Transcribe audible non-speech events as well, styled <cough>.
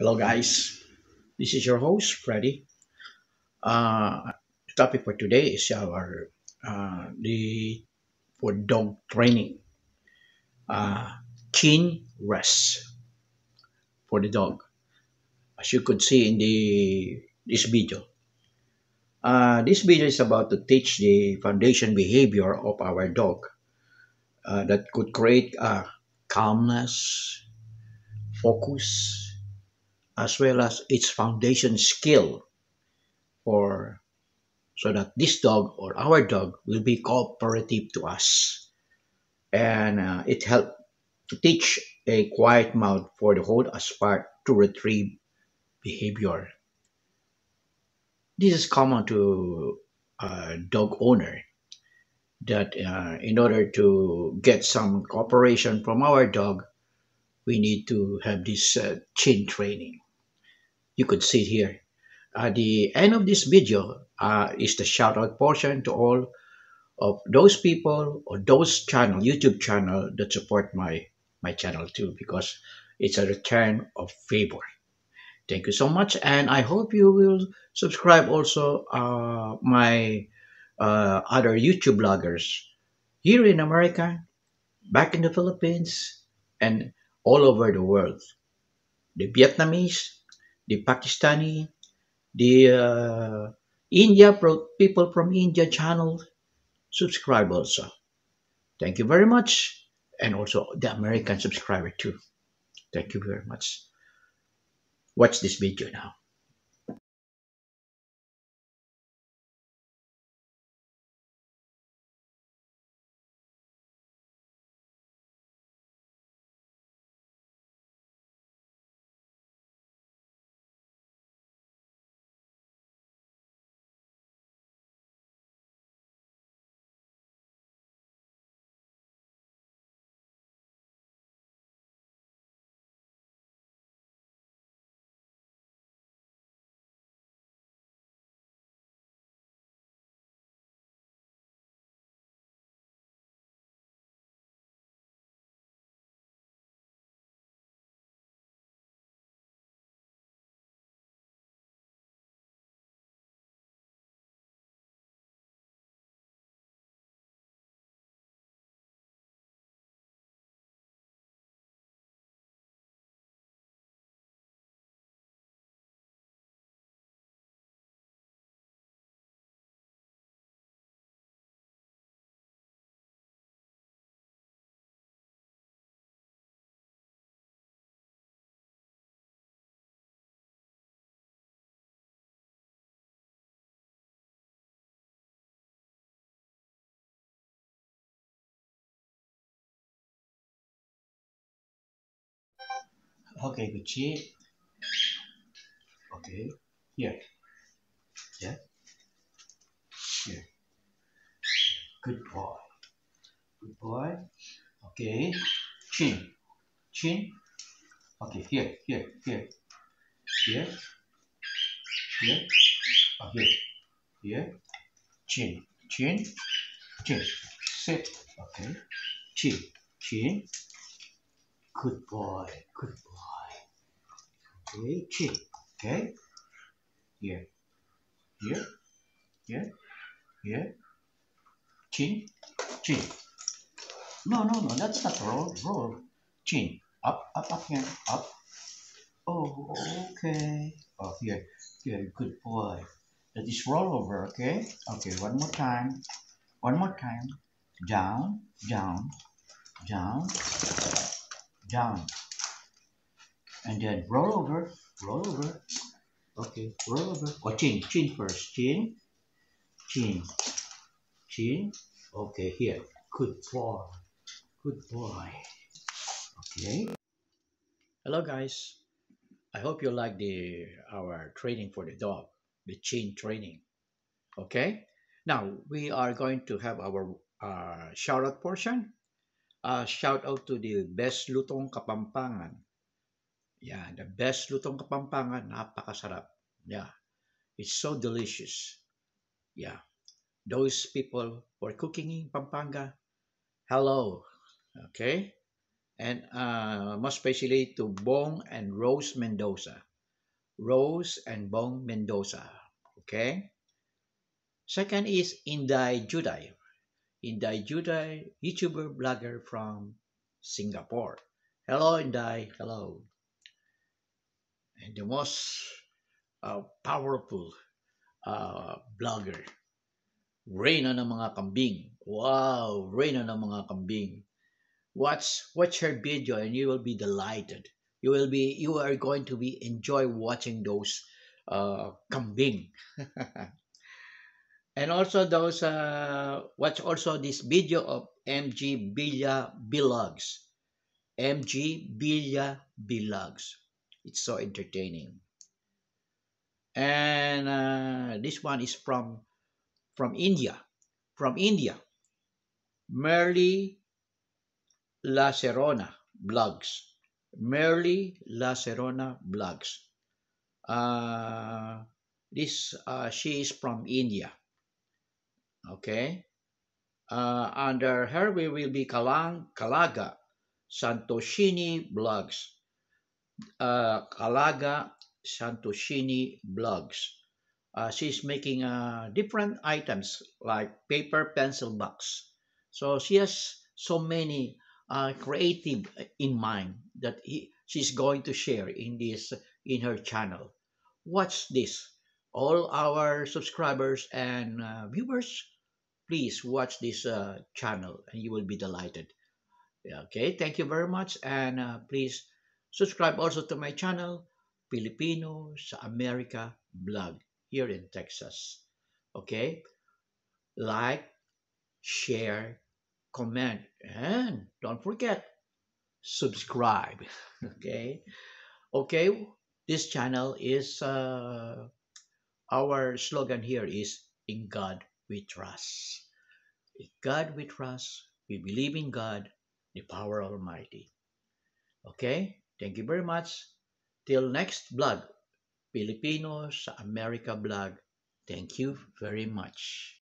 Hello, guys. This is your host, Freddy. Uh, the topic for today is our uh, the for dog training. Uh, chin rest for the dog, as you could see in the this video. Uh, this video is about to teach the foundation behavior of our dog uh, that could create uh, calmness, focus, as well as its foundation skill for so that this dog or our dog will be cooperative to us. And uh, it helped to teach a quiet mouth for the whole as part to retrieve behavior. This is common to a dog owner that uh, in order to get some cooperation from our dog we need to have this uh, chin training you could see here At the end of this video uh, is the shout out portion to all of those people or those channel, YouTube channel that support my my channel too because it's a return of favor. Thank you so much, and I hope you will subscribe also uh, my uh, other YouTube bloggers here in America, back in the Philippines, and all over the world. The Vietnamese, the Pakistani, the uh, India people from India channel subscribe also. Thank you very much, and also the American subscriber too. Thank you very much. Watch this video now. Okay, Gucci. Okay, here. Yeah, here. Good boy. Good boy. Okay. Chin. Chin. Okay, here, here, here. Here. Here. Here. Here. Chin. Chin. Chin. Sit. Okay. Chin. Chin. Good boy. Good boy. Okay. Chin. Okay. Here. Here. Here. Here. Chin. Chin. No, no, no. That's not roll. Roll. Chin. Up, up, up here. Up. Oh, okay. Oh, here. Here. Good boy. That is roll over. Okay. Okay. One more time. One more time. Down. Down. Down. Down. And then roll over. Roll over. Okay. Roll over. Oh, chin. Chin first. Chin. Chin. Chin. Okay. Here. Good boy. Good boy. Okay. Hello, guys. I hope you like the our training for the dog, the chin training. Okay. Now we are going to have our uh, shout out portion. Uh, shout out to the best lutong kapampangan. Yeah, the best lutong kapampangan, napakasarap. Yeah, it's so delicious. Yeah, those people are cooking in Pampanga, hello. Okay, and uh, most especially to Bong and Rose Mendoza. Rose and Bong Mendoza. Okay. Second is Inday Juday. Inday Juday, YouTuber blogger from Singapore. Hello, Inday. Hello. And the most uh, powerful uh, blogger. Reyna ng mga kambing. Wow, Reyna ng mga kambing. Watch watch her video and you will be delighted. You will be you are going to be enjoy watching those uh, kambing. <laughs> and also those uh, watch also this video of MG Bilya Vlogs. MG Bilya Vlogs. It's so entertaining. And uh, this one is from from India. From India. Merly La Serona blogs. Merly La Serona blogs. Uh, this uh, she is from India. Okay. Uh, under her we will be Kalang Kalaga Santoshini blogs. Uh, Kalaga Santoshini blogs. Uh, she's making uh, different items like paper pencil box. So she has so many uh, creative in mind that he, she's going to share in this in her channel. Watch this. All our subscribers and uh, viewers, please watch this uh, channel and you will be delighted. Okay, thank you very much and uh, please subscribe also to my channel, Filipino sa America Vlog here in Texas. Okay, like, share, comment, and don't forget, subscribe. <laughs> okay, okay, this channel is uh, our slogan here is in God we trust. In God we trust. We believe in God, the power Almighty. Okay, thank you very much. Till next vlog, Filipino sa America vlog. Thank you very much.